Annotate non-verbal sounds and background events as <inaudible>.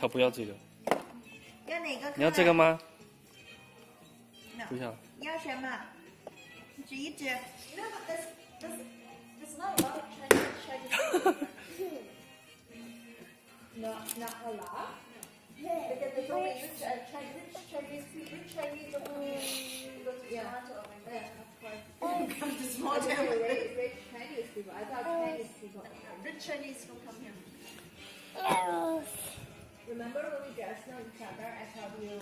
他不要这个，要哪个？你要这个吗？No 不要。你要什么？指一指。 You know, but there's, there's, there's not a lot of Chinese Chinese food. not, not a lot? Because there's only rich, uh, Chinese, rich Chinese food, rich Chinese don't go to Yeah. Toronto or Vancouver, of course. <laughs> Come to small I town. think rich, rich Chinese people. I thought Chinese people. Rich Chinese don't come here. Remember when we dressed on each other? I told you